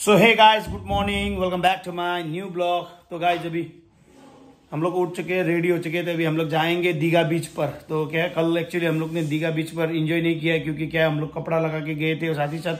So hi guys good morning welcome back to my new blog तो guys अभी हम लोग उठ चुके हैं रेडी हो चुके थे, अभी हम लोग जाएँगे दीघा बीच पर। तो क्या है, कल एक्चुअली हम लोग ने दीघा बीच पर एंजॉय नहीं किया क्योंकि क्या है, हम लोग कपड़ा लगा के गए थे और साथ ही साथ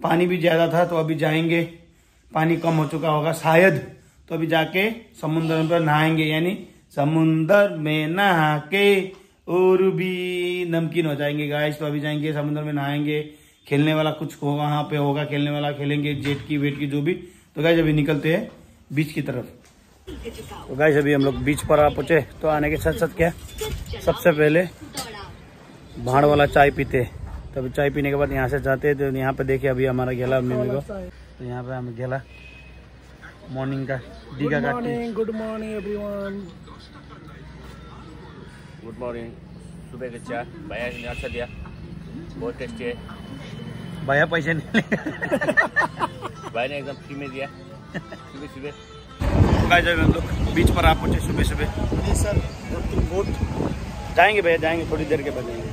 पानी भी ज़्यादा था तो अभी जाएँगे। पानी कम हो चुका होगा शायद। तो अभी जाके समुद्र पर नहाएँगे, यानी समुन्द्र में नहा के और भी नमकीन हो जाएँगे। गाइस तो अभी जाएँगे, समुद्र में नहाएँगे। खेलने वाला कुछ होगा वहाँ पे होगा खेलने वाला खेलेंगे जेट की वेट की जो भी। तो गाइस अभी निकलते हैं बीच की तरफ़। तो गाइस अभी हम लोग बीच पर आ पहुँचे। तो आने के साथ साथ क्या सबसे पहले भाड़ वाला चाय पीते हैं। तो अभी चाय पीने के बाद यहाँ से जाते हैं। तो यहाँ पे देखिए अभी हमारा गेला मम्मी को तो यहाँ पे हमें गेला मॉर्निंग का दीघा का good morning everyone good morning सुबह का चाय। भैया ने अच्छा दिया। बहुत टेस्टी है। भैया पैसे नहीं भाई ने एकदम फ्री में दिया। सुबह सुबह। गाइस हम लोग बीच पर आ पहुँचे सुबह सुबह। जी सर बोट जाएँगे भैया जाएँगे थोड़ी देर के बाद जाएँगे।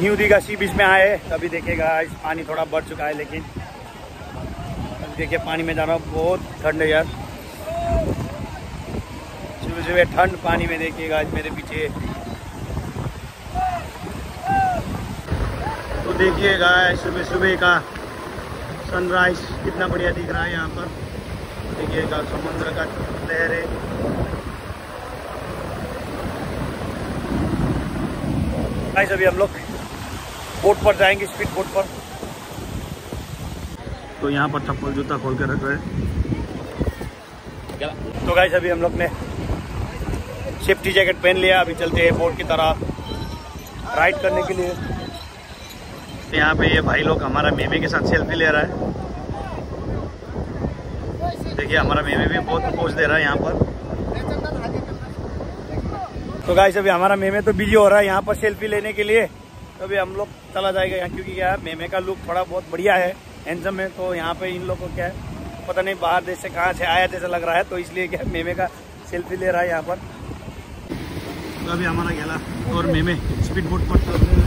न्यू दीघा सी बीच में आए अभी तभी देखिएगा आज पानी थोड़ा बढ़ चुका है लेकिन अभी देखिए पानी में जाना बहुत ठंड है यार। सुबह सुबह ठंड पानी में देखिएगा आज मेरे पीछे। देखिएगा सुबह सुबह का सनराइज कितना बढ़िया दिख रहा है यहाँ पर। देखिएगा समुद्र का लहरें गाइस अभी हम लोग बोट पर जाएँगे स्पीड बोट पर। तो यहाँ पर चप्पल जूता खोल के रख रहे तो गाइस अभी हम लोग ने सेफ्टी जैकेट पहन लिया, अभी चलते हैं बोट की तरह। राइड करने के लिए। तो यहाँ पे ये भाई लोग हमारा मेमे के साथ सेल्फी ले रहा है। देखिए, हमारा मेमे भी बहुत पोज दे रहा है यहाँ पर। तो गाइस अभी हमारा मेमे तो बिज़ी हो रहा है यहाँ पर सेल्फी लेने के लिए। तो अभी हम लोग चला जाएगा यहाँ, क्योंकि क्या मेमे का लुक थोड़ा बहुत बढ़िया है हैंडसम है तो यहाँ पे इन लोग को क्या है, पता नहीं बाहर देश से कहाँ से आया जैसा लग रहा है तो इसलिए क्या मेमे का सेल्फी ले रहा है यहाँ पर। तो अभी हमारा गेला और मेमे स्पीड बोट पर चल रहे हैं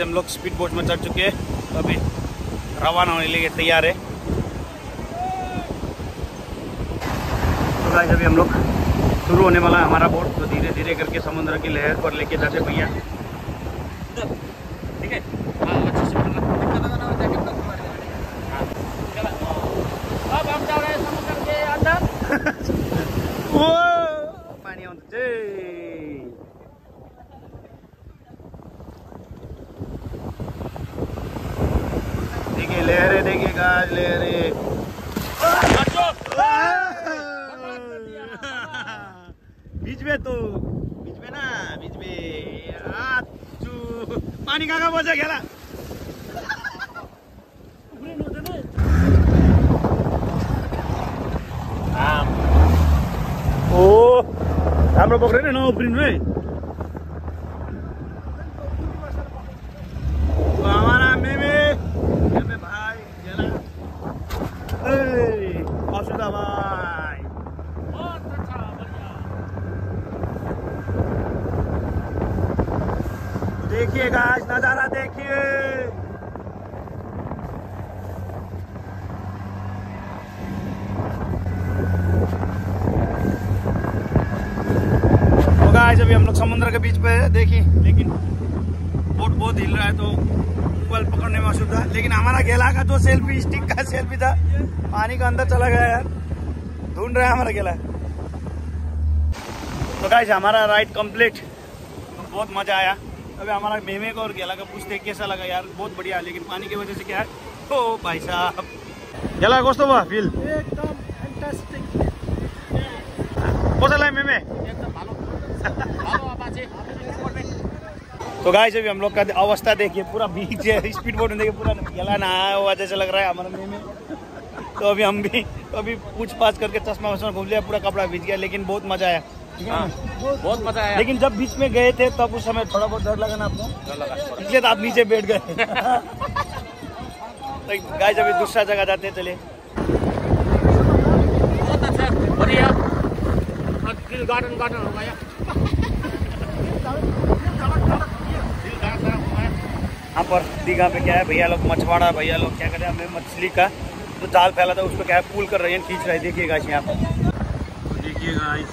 हम लोग स्पीड बोट में चढ़ चुके हैं। तो अभी रवाना होने लगे तैयार है। तो अभी हम लोग शुरू होने वाला है हमारा बोट तो धीरे धीरे करके समुद्र की लहर पर लेके जाते भैया। बीच में तो। बीच में ना बीच में पानी कहाँ कहाँ बन्छ खेला? ओ राम्रो पक्रेन नउफ्रिनु है। समुद्र के बीच पे है देखिए लेकिन बोट बहुत हिल रहा है तो मोबाइल पकड़ने में असुविधा लेकिन हमारा गेला का जो सेल्फी स्टिक का सेल्फी था पानी का अंदर चला गया यार ढूंढ रहा है हमारा गेला। तो गाइस हमारा राइड कंप्लीट बहुत मज़ा आया। अभी हमारा मेमे को और गेला का पूछते कैसा लगा यार बहुत बढ़िया लेकिन पानी की वजह से क्या है? ओ भाई साहब। गेला कस्तो भयो फिल एकदम फैंटास्टिक कसो लाग्यो मेमे? एकदम भालो। तो गाइस अभी हम लोग का अवस्था देखिए पूरा बीच है स्पीड बोट में देखिए पूरा गला नहाया हुआ जैसे लग रहा है हमारा मुँह में। तो अभी हम भी तो अभी पूछ पाछ करके चश्मा वश्मा घूम लिया पूरा कपड़ा भीज गया लेकिन बहुत मज़ा आया। हाँ बहुत मज़ा आया। लेकिन जब बीच में गए थे तब उस समय थोड़ा बहुत डर लगा ना आपको। इसलिए तो आप नीचे बैठ गए। तो गाइस अभी दूसरा जगह जाते चले बहुत अच्छा बढ़िया गार्डन गार्डन होगा यहाँ यहाँ पर दीघा पे क्या है, भैया लोग मछवाड़ा, भैया लोग क्या कर रहे हैं, हमें मछली का जो तो जाल फैला था, उसको क्या है, पुल कर रहे हैं, खींच रहे हैं। देखिएगा यहाँ पर। तो देखिएगा इस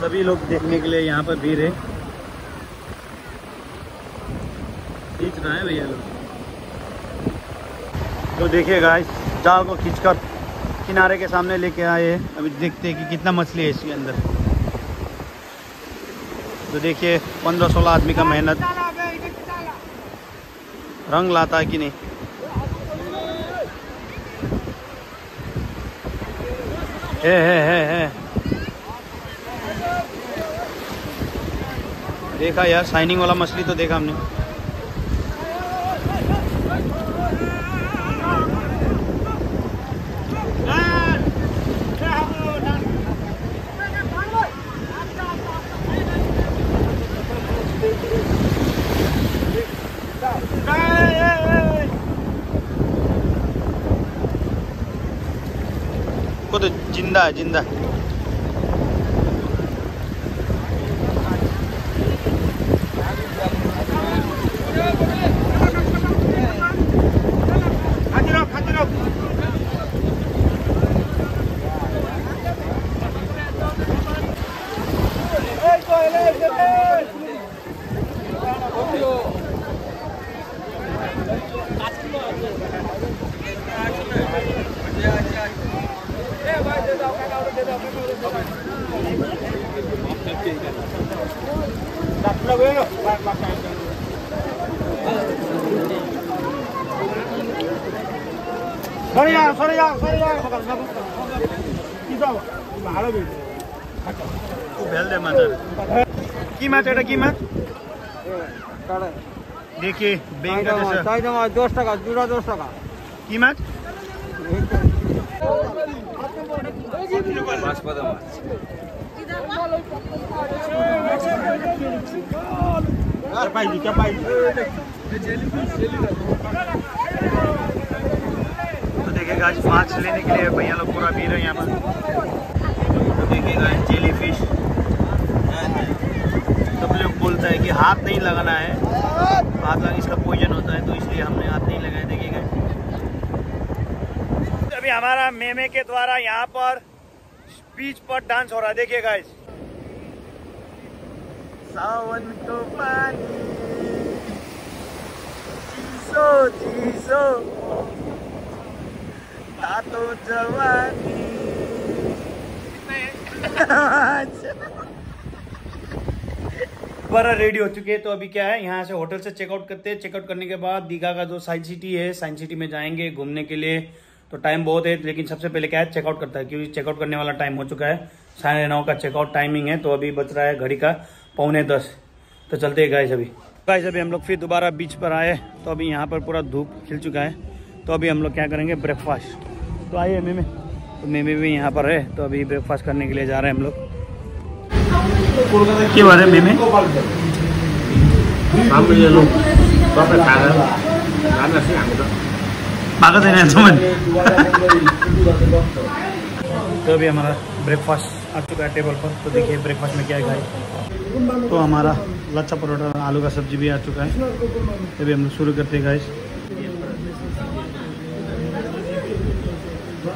सभी लोग देखने के लिए यहाँ पर भीड़ है। खींच रहा है भैया लोग। तो देखिएगा इस जाल को खींचकर किनारे के सामने लेके आए हैं। अभी देखते हैं कि कितना मछली है इसके अंदर। तो देखिए, पंद्रह सोलह आदमी का मेहनत। रंग लाता है कि नहीं? हे हे हे हे। देखा यार साइनिंग वाला मछली तो देखा हमने। 都，金的，金的。সরে যাও সরে যাও সরে যাও। কি দাও ভালো দে মাছ কি মাছ এটা কি মাছ? দেখি দশ টাকা জোড়া দশ টাকা কি মাছ? মাছ। আর পাইলি কে পাইলি आज माछ लेने के लिए भैया लोग पूरा भीड़ है यहाँ पर। तो जेली फ़िश सब लोग बोलता है कि हाथ नहीं लगाना है। हाथ लगा इसका पॉइजन होता है तो इसलिए हमने हाथ नहीं लगाए, देखिएगा। अभी हमारा मेमे के द्वारा यहाँ पर बीच पर डांस हो रहा है देखिएगा इस सावन को पानी। चीसो चीसो तातो जवानी रेडी हो चुके हैं तो अभी क्या है, यहाँ से होटल से चेकआउट करते हैं। चेकआउट करने के बाद दीघा का जो साइंस सिटी है साइंस सिटी में जाएँगे घूमने के लिए। तो टाइम बहुत है, लेकिन सबसे पहले क्या है चेकआउट करता है, क्योंकि चेकआउट करने वाला टाइम हो चुका है। साढ़े नौ का चेकआउट टाइमिंग है तो अभी बच रहा है घड़ी का पौने दस। तो चलते हैं गाइस अभी। गाइस अभी हम लोग फिर दोबारा बीच पर आए तो अभी यहाँ पर पूरा धूप खिल चुका है। तो अभी हम लोग क्या करेंगे ब्रेकफास्ट तो आइए मेमे। तो मेमे भी यहाँ पर है तो अभी ब्रेकफास्ट करने के लिए जा रहे हैं हम लोग। के बारे में मेमे? है। तो अभी हमारा ब्रेकफास्ट आ चुका है टेबल पर। तो देखिए ब्रेकफास्ट में क्या है गाइस तो हमारा लच्छा परोठा आलू का सब्ज़ी भी आ चुका है। तो अभी हम लोग शुरू करते हैं गाइस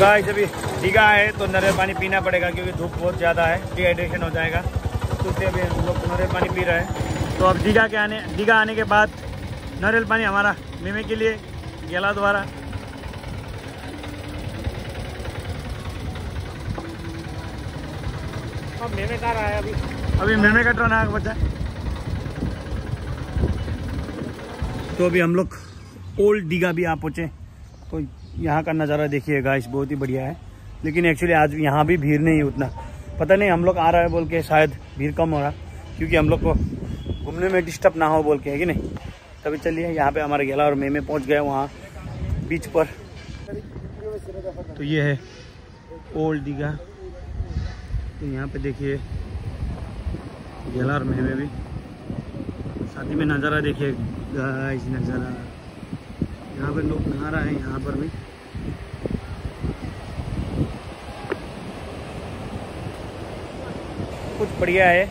गाइस अभी दीघा है तो नारियल पानी पीना पड़ेगा क्योंकि धूप बहुत ज़्यादा है डिहाइड्रेशन हो जाएगा। तो इसलिए अभी हम लोग नारियल पानी पी रहे हैं। तो अब दीघा के आने दीघा आने के बाद नारियल पानी हमारा मेमे के लिए गेला द्वारा। अब मेरे कार आया अभी? अभी मेमे का ट्रन आगे बचा। तो अभी हम लोग ओल्ड दीघा भी आ पहुँचे। तो यहाँ का नज़ारा देखिए गाइस बहुत ही बढ़िया है। लेकिन एक्चुअली आज यहाँ भी भीड़ नहीं है उतना। पता नहीं, हम लोग आ रहा है बोल के शायद भीड़ कम हो रहा, क्योंकि हम लोग को घूमने में डिस्टर्ब ना हो बोल के, है कि नहीं? तभी चलिए, यहाँ पे हमारे गेला और मेमे पहुँच गए वहाँ बीच पर। तो ये है ओल्ड दीघा तो यहाँ पे देखिए, गेला और मेमे भी। साथ ही में नज़ारा देखिए गाइस नज़ारा। यहाँ पे लोग नहा रहे हैं यहाँ पर भी। कुछ बढ़िया है।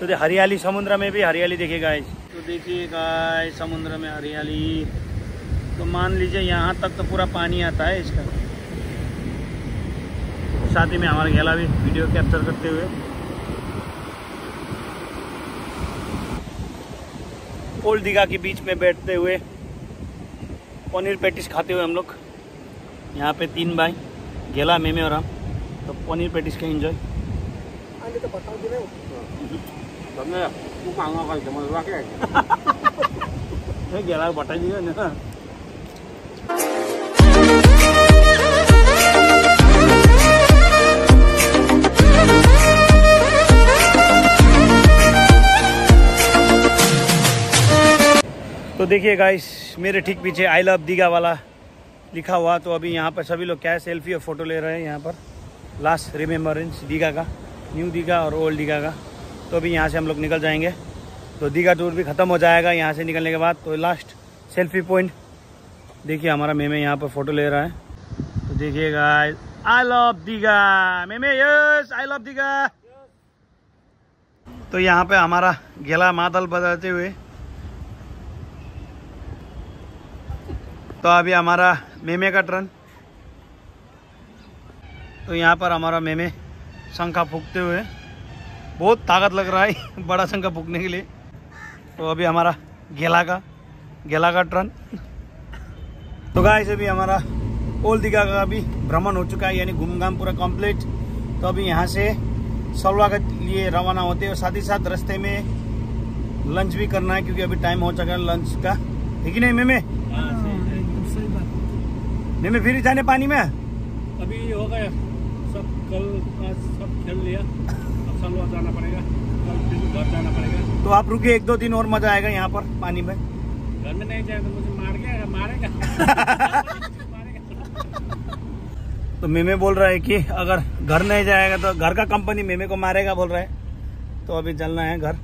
तो हरियाली समुद्र में भी हरियाली देखिए गाइस तो देखिए गाइस समुद्र में हरियाली। तो मान लीजिए यहाँ तक तो पूरा पानी आता है इसका। साथ ही में हमारा गेला भी वीडियो कैप्चर करते हुए। ओल्ड दीघा के बीच में बैठते हुए पनीर पेटिस खाते हुए हम लोग। यहाँ पे तीन भाई गेला मेमे और हम। तो पनीर पेटिस का एंजॉय गेला बताइदियो न तो देखिए गाइस मेरे ठीक पीछे आई लव दीघा वाला लिखा हुआ तो अभी यहाँ पर सभी लोग क्या है सेल्फी और फ़ोटो ले रहे हैं यहाँ पर। लास्ट रिमेम्बरेंस दीघा का न्यू दीघा और ओल्ड दीघा का। तो अभी यहाँ से हम लोग निकल जाएँगे। तो दीघा टूर भी ख़त्म हो जाएगा यहाँ से निकलने के बाद। तो लास्ट सेल्फी पॉइंट देखिए हमारा मेमे यहाँ पर फ़ोटो ले रहा है। तो देखिएगा आई लव दीघा मेमे यस आई लव दीघा तो यहाँ पे हमारा गेला मादल बजाते हुए तो अभी हमारा मेमे का ट्रन तो यहाँ पर हमारा मेमे शंखा फूकते हुए, बहुत ताकत लग रहा है बड़ा शंखा फूकने के लिए। तो अभी हमारा गेला का गेला का ट्रन तो गाय से भी हमारा ओल दीघा का भी भ्रमण हो चुका है, यानी घूम घाम पूरा कंप्लीट तो अभी यहाँ से सलवा के लिए रवाना होते हैं और साथ ही साथ रास्ते में लंच भी करना है, क्योंकि अभी टाइम हो चुका है लंच का। है कि नहीं, मेमे? मेमे फिर जाने पानी में? अभी हो गया। सब कल आज सब खेल लिया। अब सलवा जाना पड़ेगा। कल फिर घर जाना पड़ेगा। तो आप रुके एक दो दिन और मज़ा आएगा यहाँ पर पानी में। घर में नहीं जाएगा तो मुझे मार गया मारेगा। तो मेमे बोल रहा है कि अगर घर नहीं जाएगा तो घर का कंपनी मेमे को मारेगा बोल रहा है। तो अभी चलना है घर।